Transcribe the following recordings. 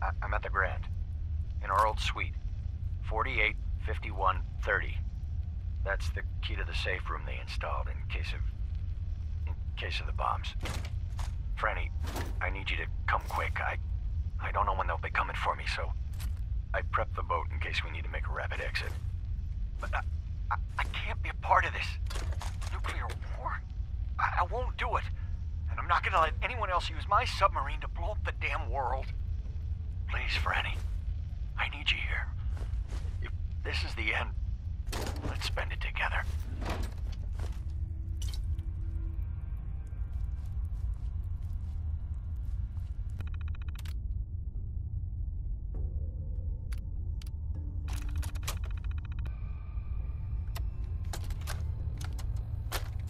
I- I'm at the Grand. In our old suite. 485130. That's the key to the safe room they installed in case of... in case of the bombs. Franny, I need you to come quick. I... I don't know when they'll be coming for me, so... I prepped the boat in case we need to make a rapid exit. But I, I, I can't be a part of this. Nuclear war? I, I won't do it. And I'm not gonna let anyone else use my submarine to blow up the damn world. Please, Franny. I need you here. If this is the end, let's spend it together.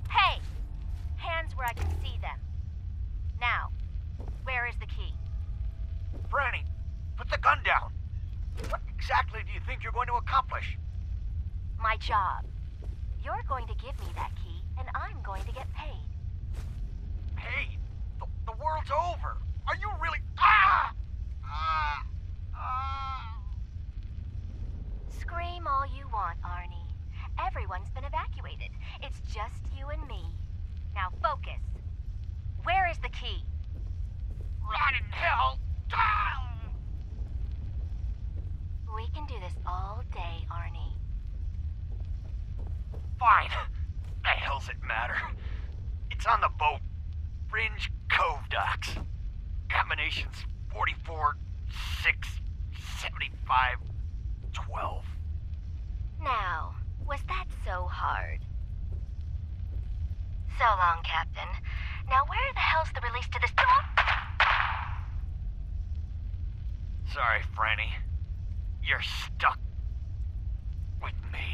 Hey! Hands where I can see them. Now, where is the key? Franny, put the gun down. What exactly do you think you're going to accomplish? My job. You're going to give me that key, and I'm going to get paid. Hey, the, the world's over. Are you really? Ah! Ah! Ah! Scream all you want, Arnie. Everyone's been evacuated. It's just you and me. Now focus. Where is the key? Rot in hell! Ah! We can do this all day, Arnie. Fine. The hell's it matter? It's on the boat. Fringe Cove docks. Combinations 44, 6, 75, 12. Now, was that so hard? So long, Captain. Now where the hell's the release to this door? Sorry, Franny. You're stuck with me.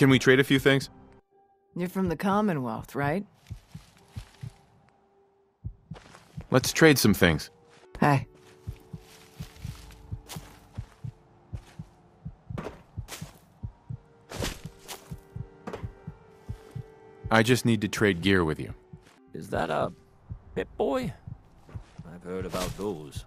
Can we trade a few things? You're from the Commonwealth, right? Let's trade some things. Hey. I just need to trade gear with you. Is that a Pip Boy? I've heard about those.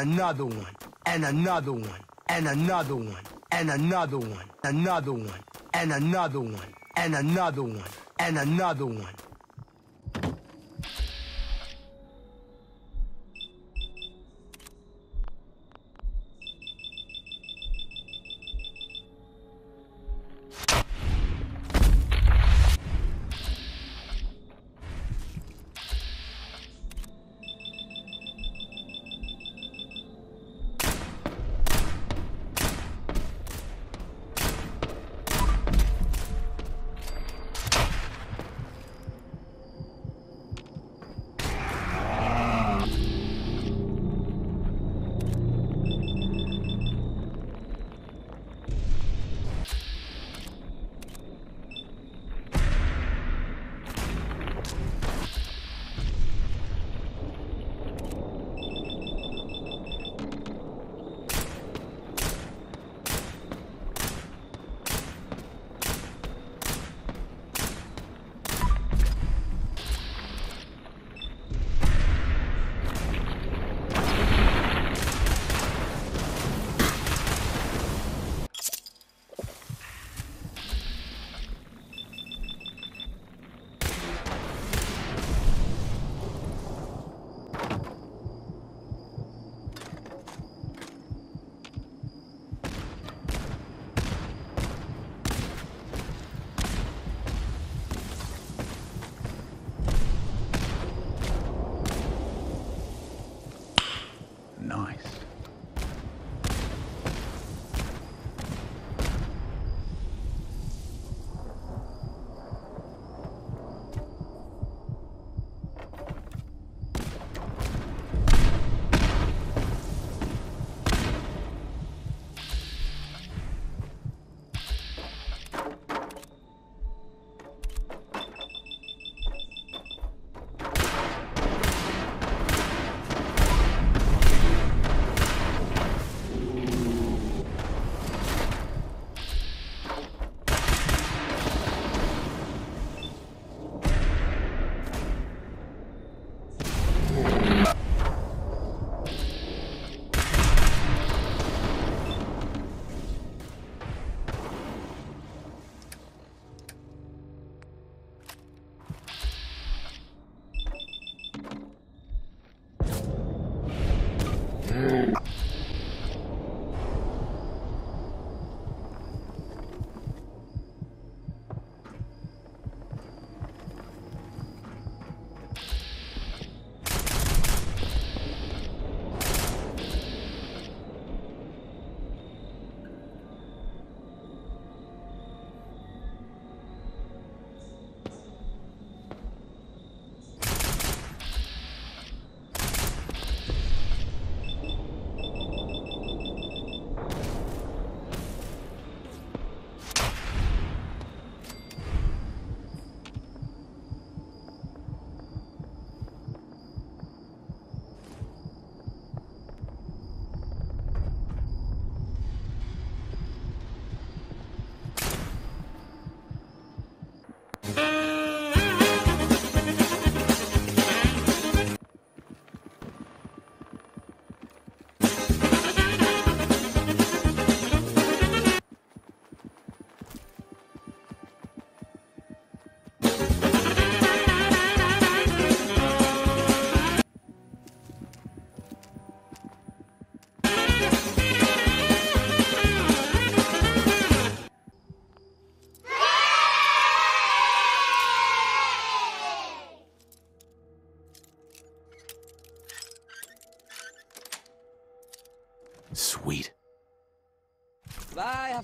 Another one, and another one, and another one, and another one, another one, and another one, and another one, and another one.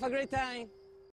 A great time.